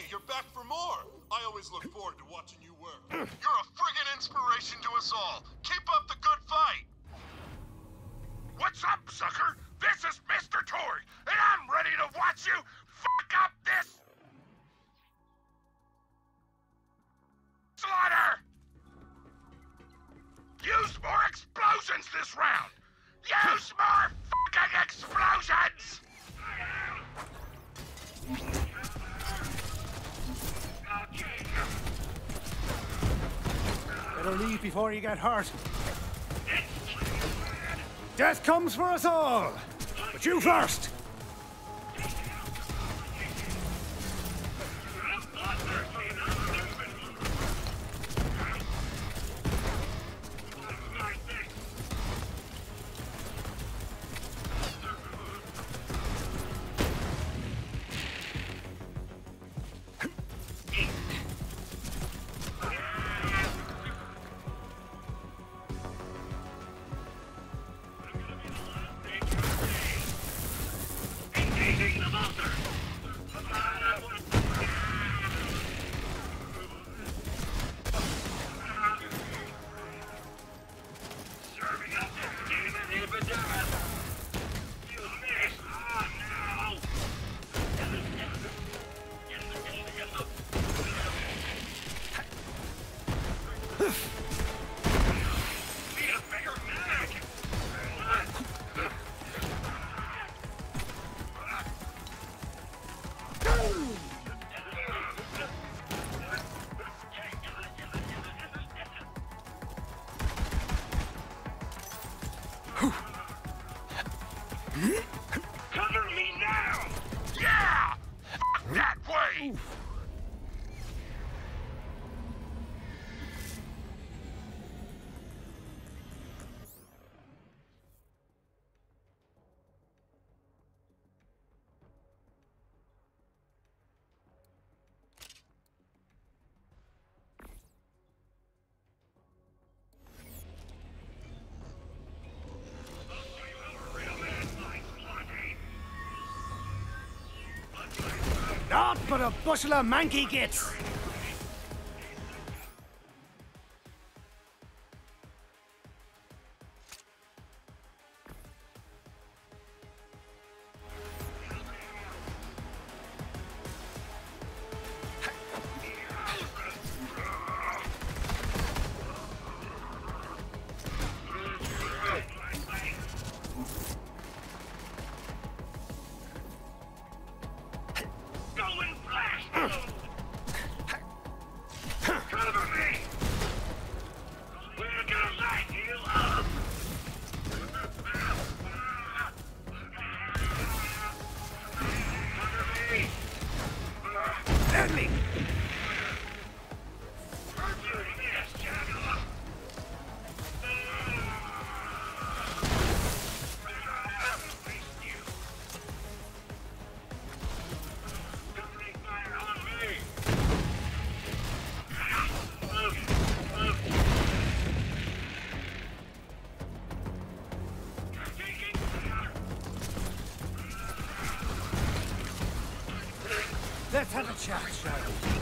Hey, you're back for more! I always look forward to watching you work. You're a friggin' inspiration to us all! Keep up the good fight! What's up, sucker? This is Mr. Torgue, and I'm ready to watch you fuck up this... Slaughter! Use more explosions this round! Use more fucking explosions! Better leave before you get hurt. Death comes for us all! But you first! But a bushel of manky gits! Let's have a chat, shall we?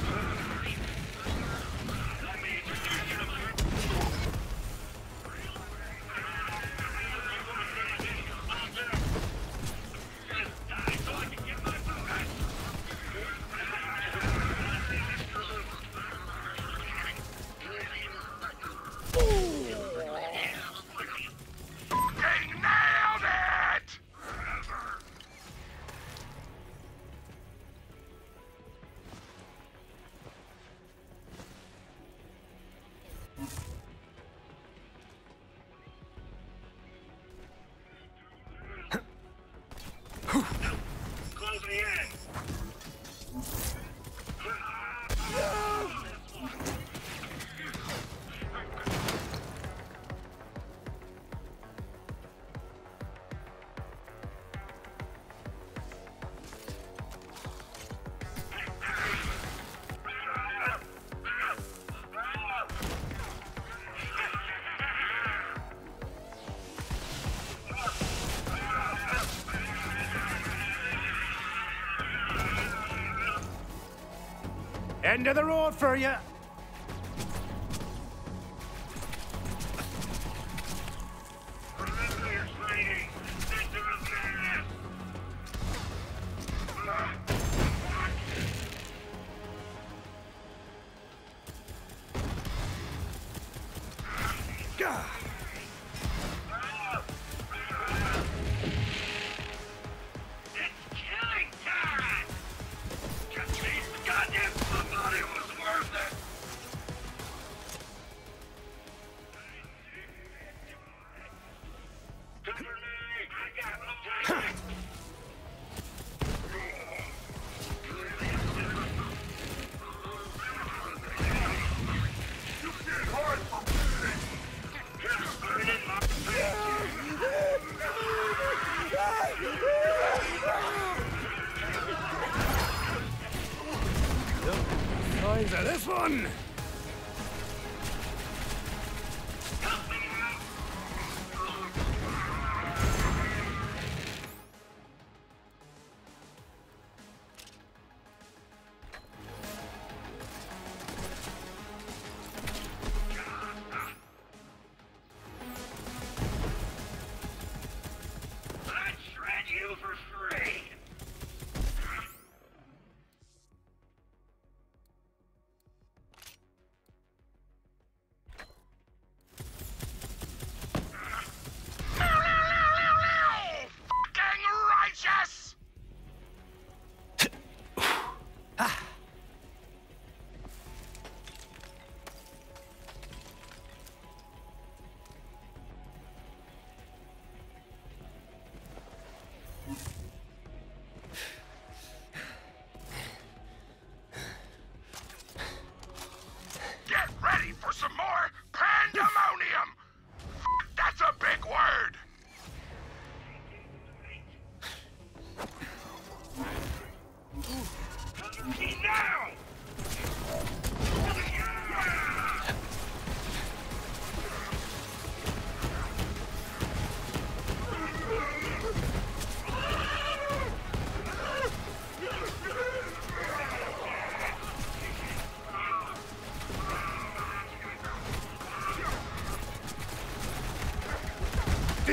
End of the road for you.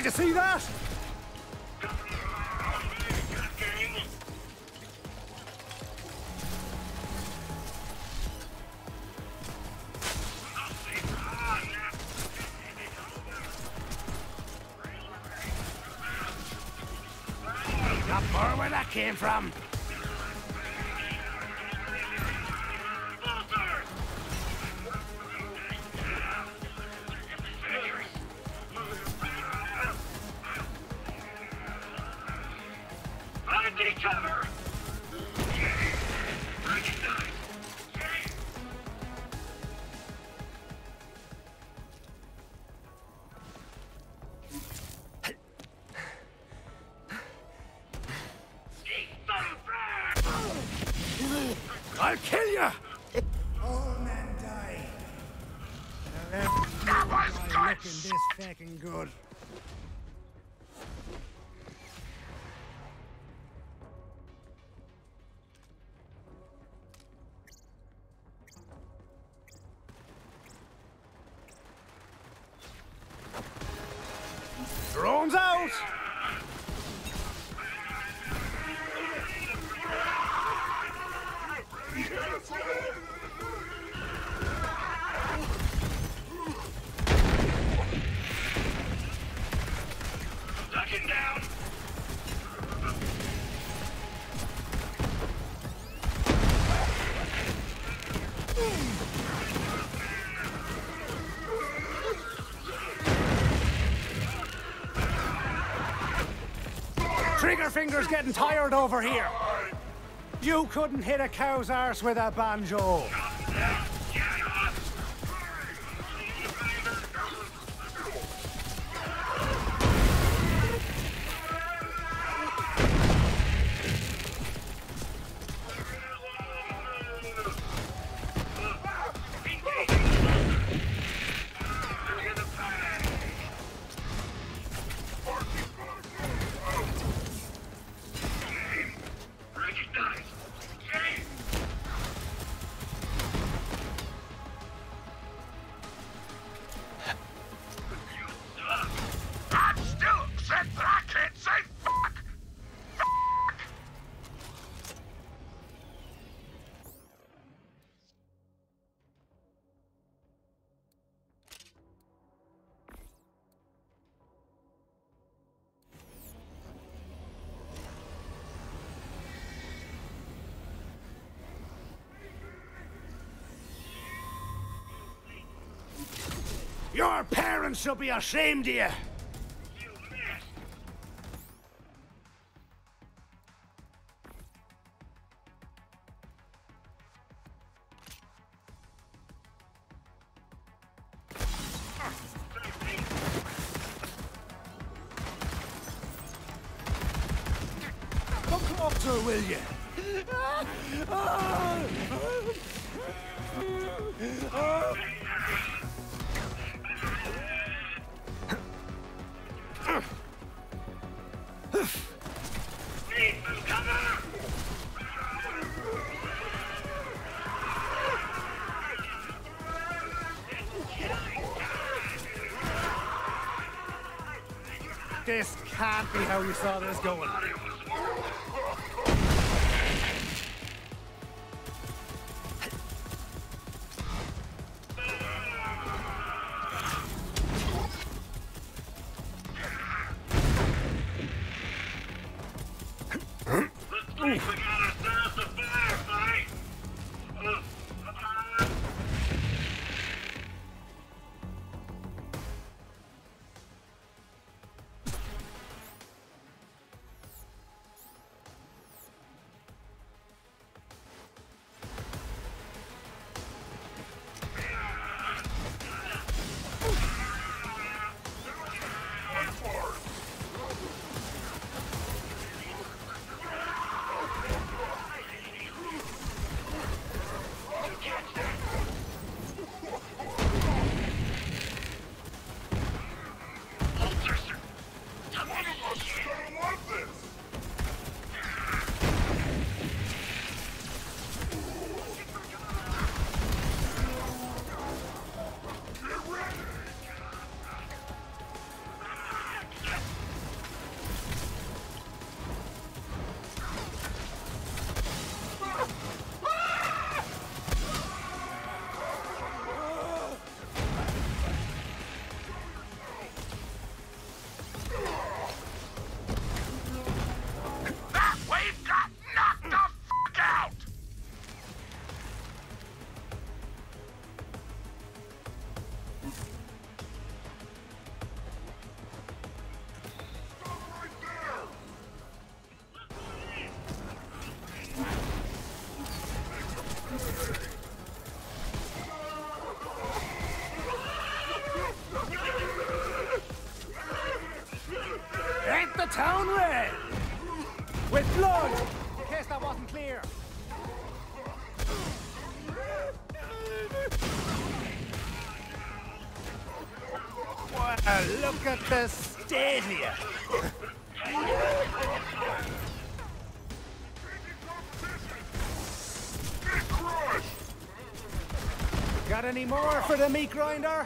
Did you see that? Came from. Finger's getting tired over here. You couldn't hit a cow's arse with a banjo. Your parents will be ashamed of you. happy how you saw this going. Ooh. breakfast. Stay here. Got any more for the meat grinder?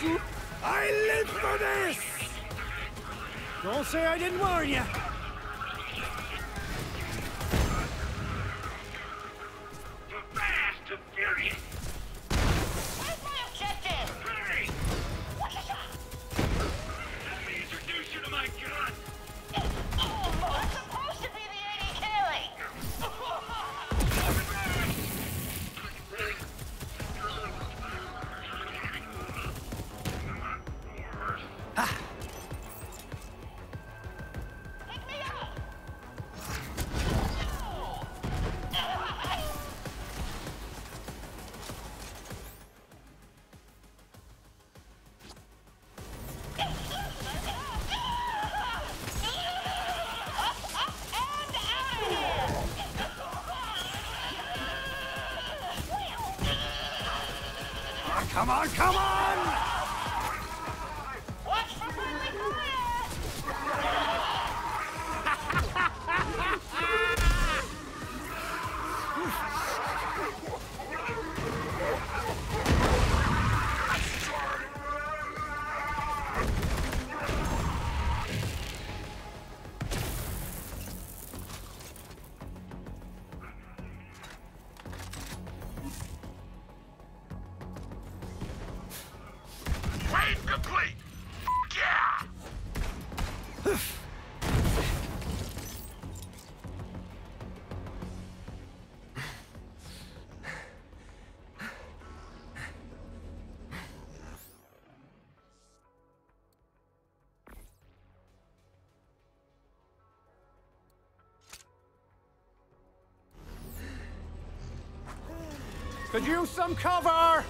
I live for this! Don't say I didn't warn you! Could you use some cover?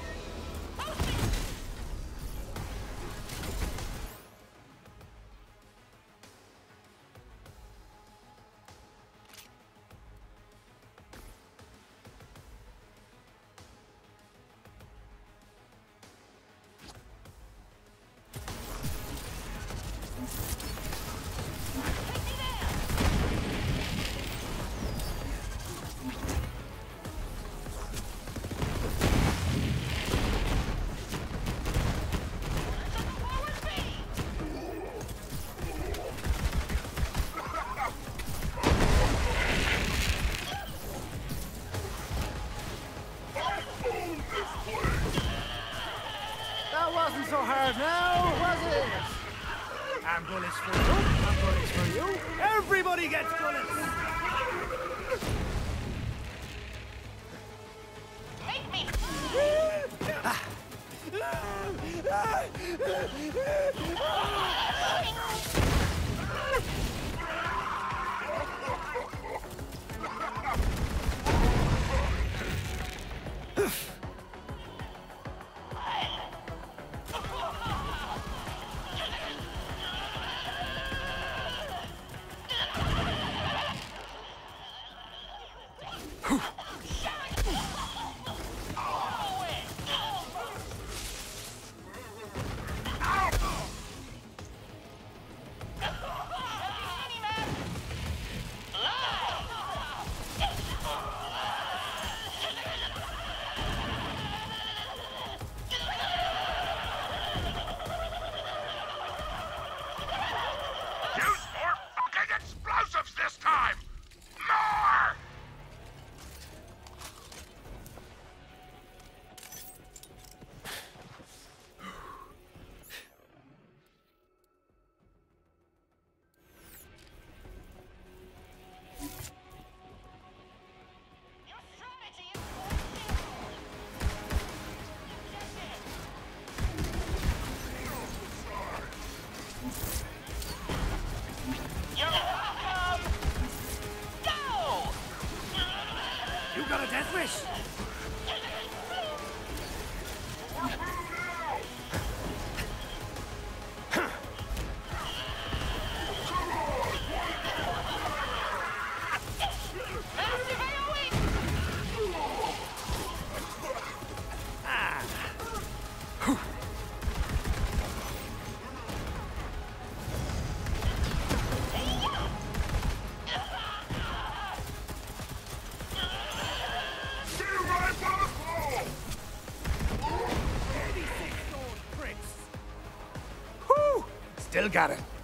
Still got it.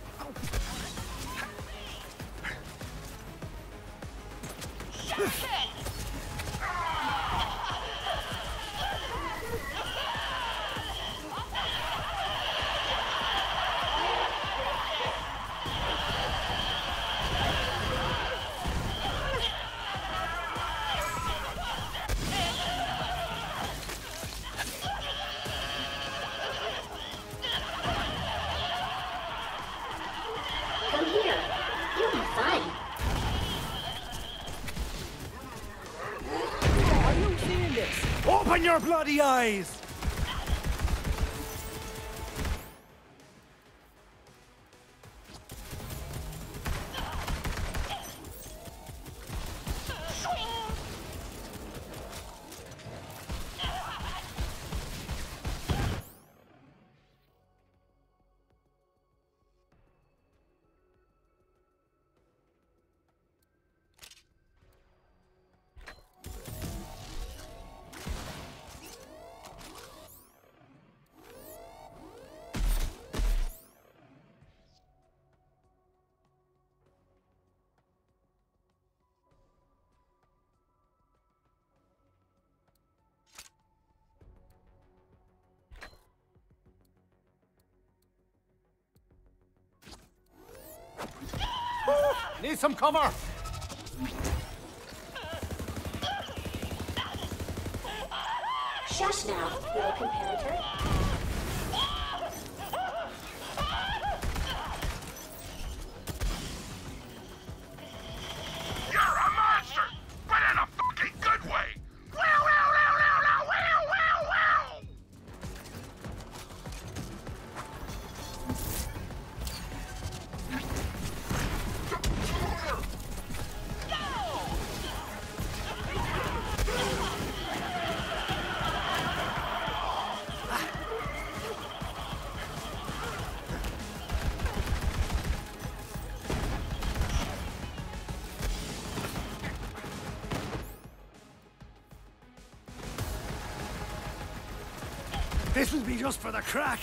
eyes. me some cover! Just now, competitor. Just for the crack.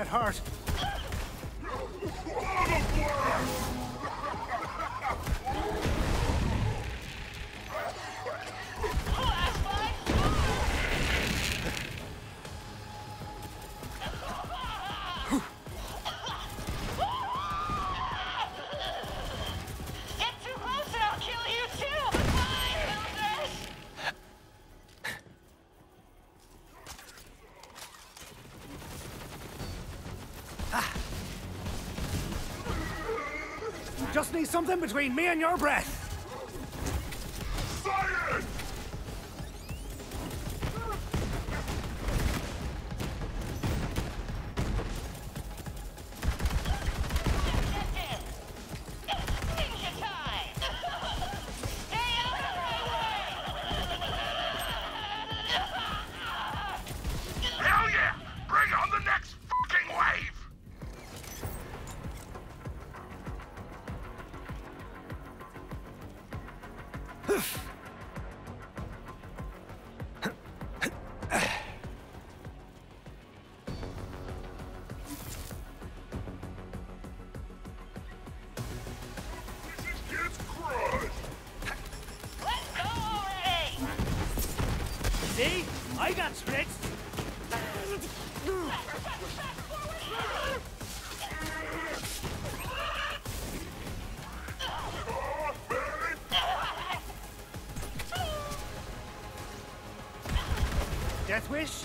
that heart. something between me and your breath. I got tricks! Death wish?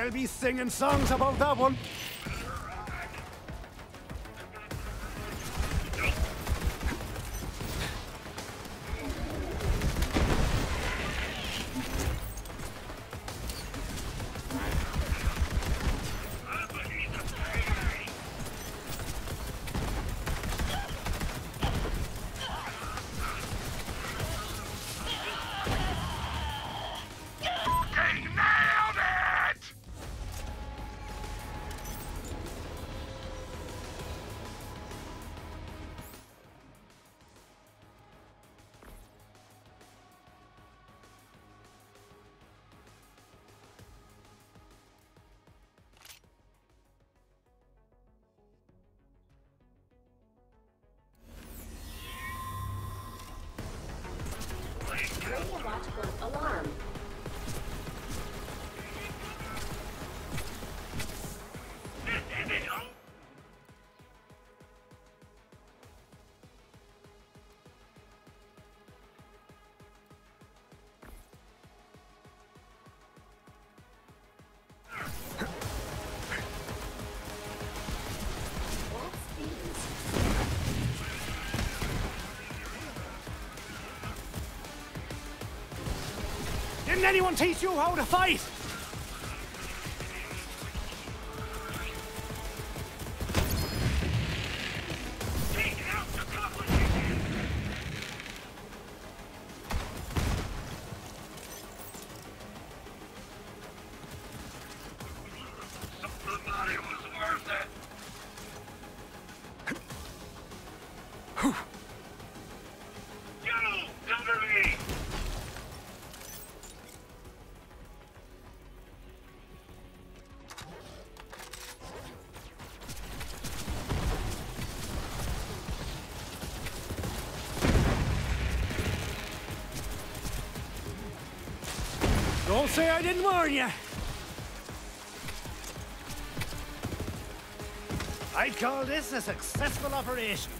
They'll be singing songs about that one. radiological alarm. Didn't anyone teach you how to fight? Say I didn't warn you. I'd call this a successful operation.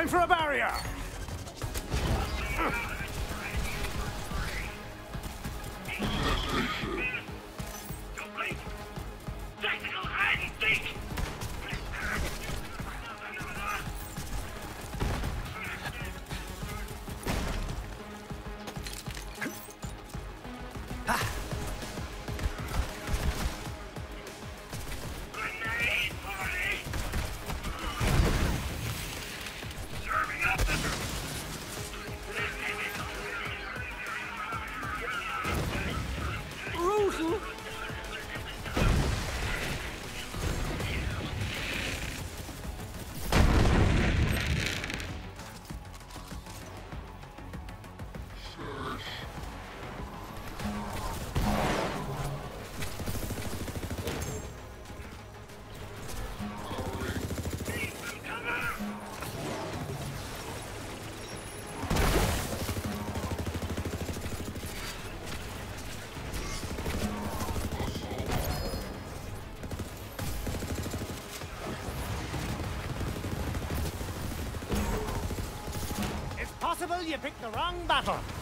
Time for a barrier! You picked the wrong battle.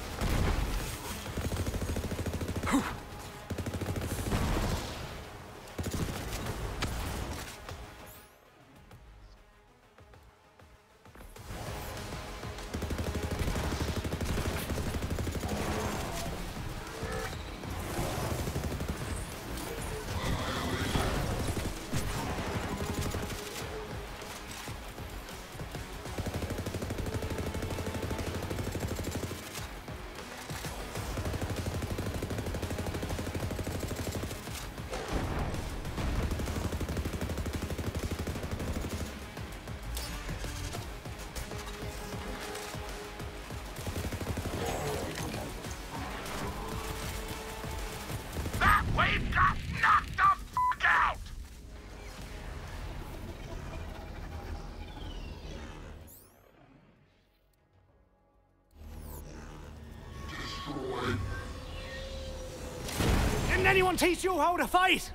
Teach you how to fight?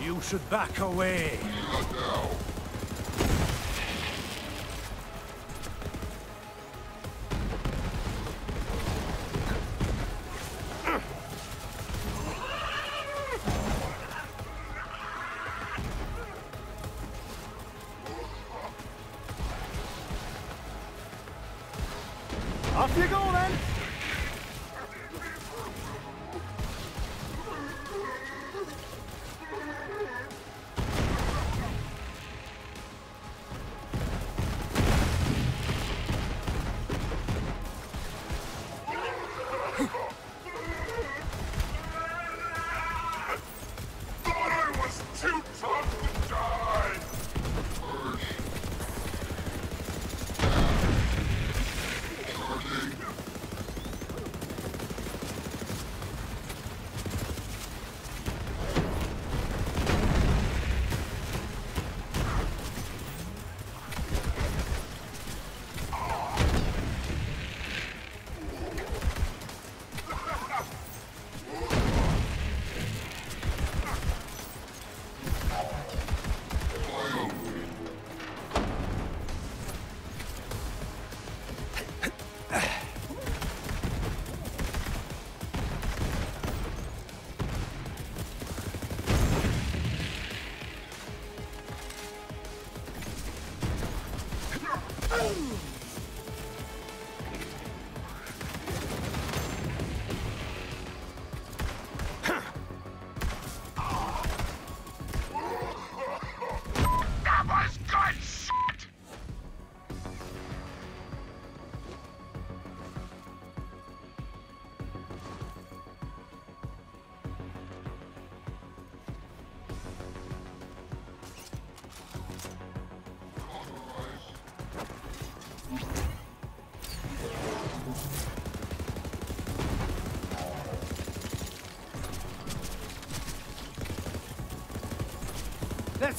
You should back away. Off you go then.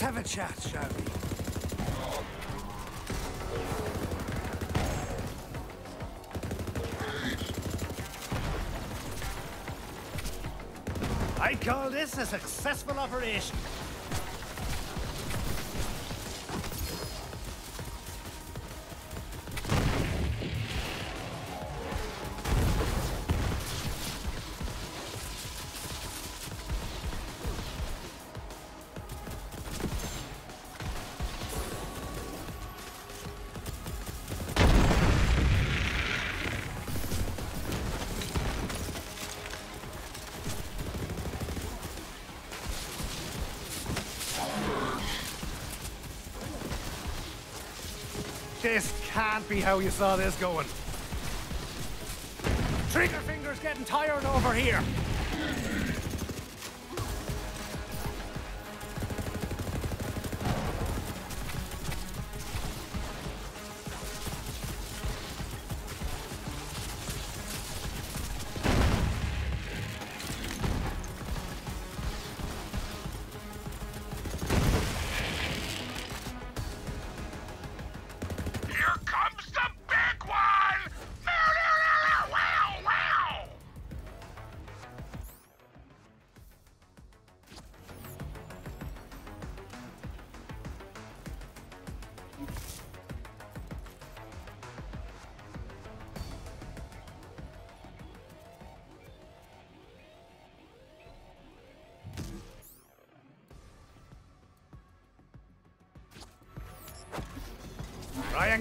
Let's have a chat, shall we? I call this a successful operation. Can't be how you saw this going. Trigger finger's getting tired over here. Here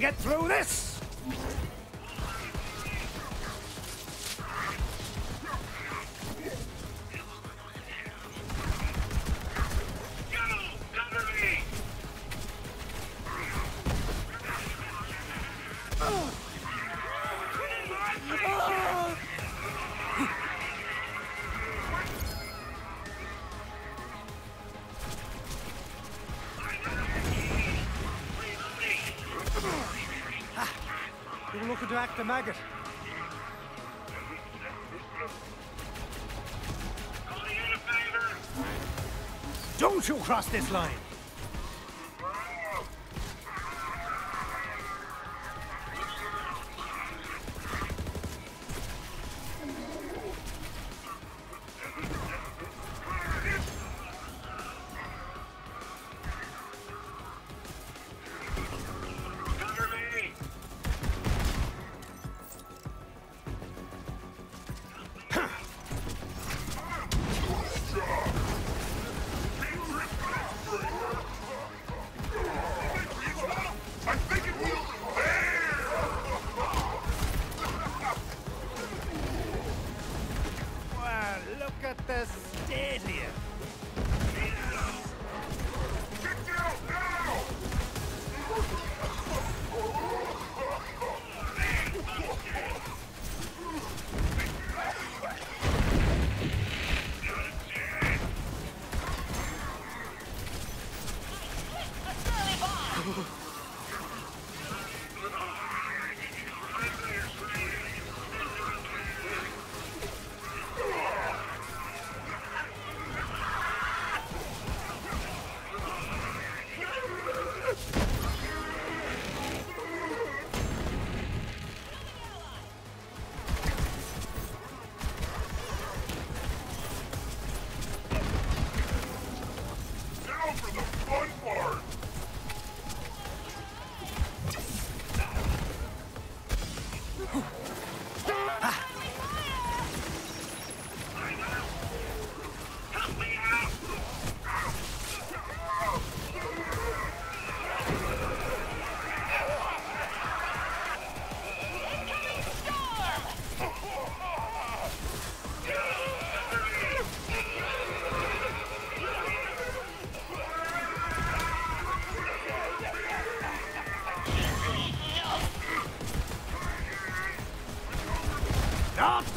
get through this! the maggot. Don't you cross this line!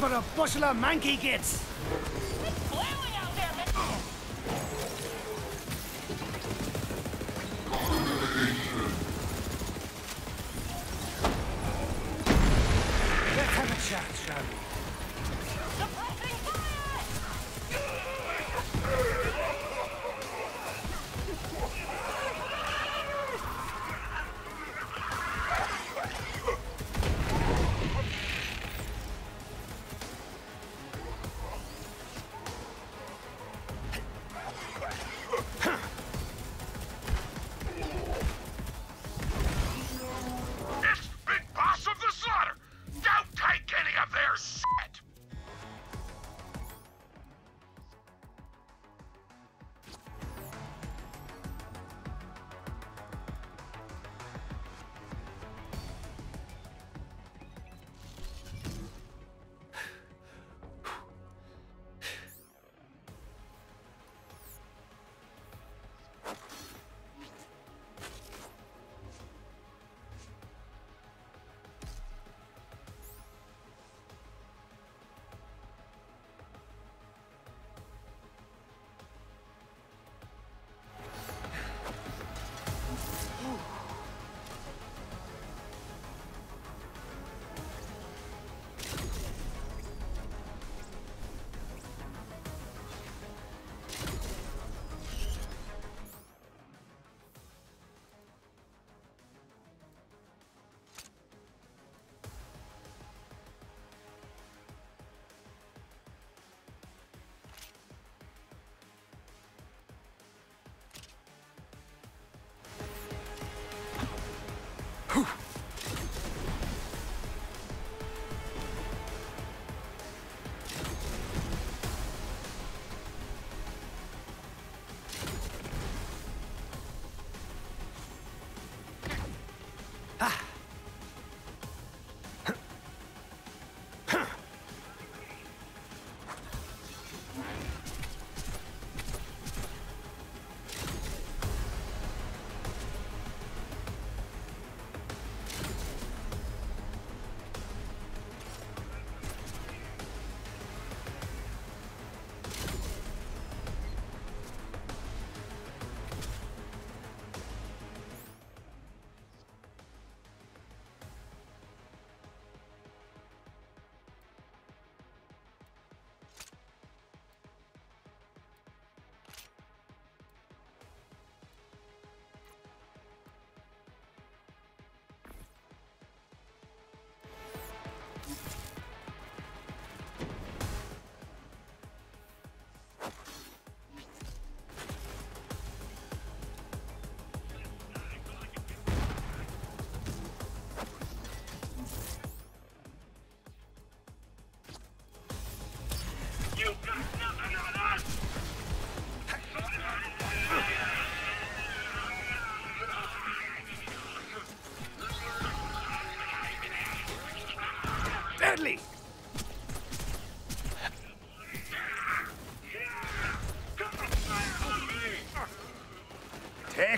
what a bushel of monkey gets.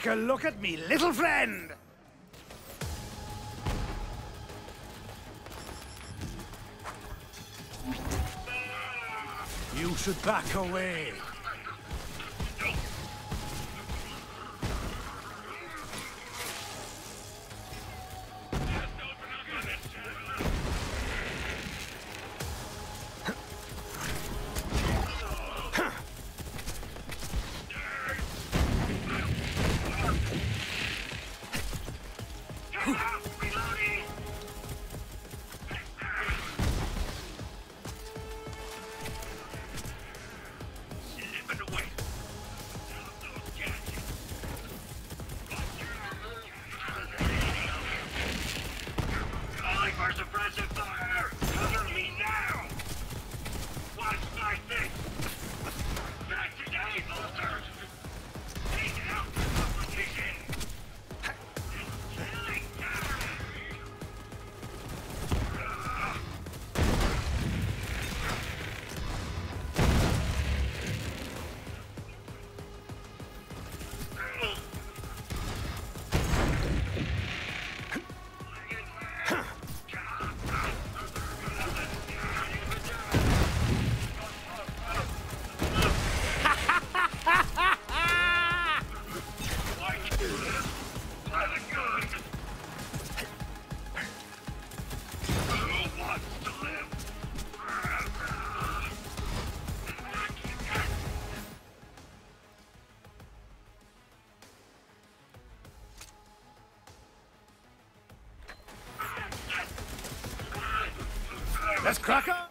Take a look at me, little friend! You should back away. That's Krakow?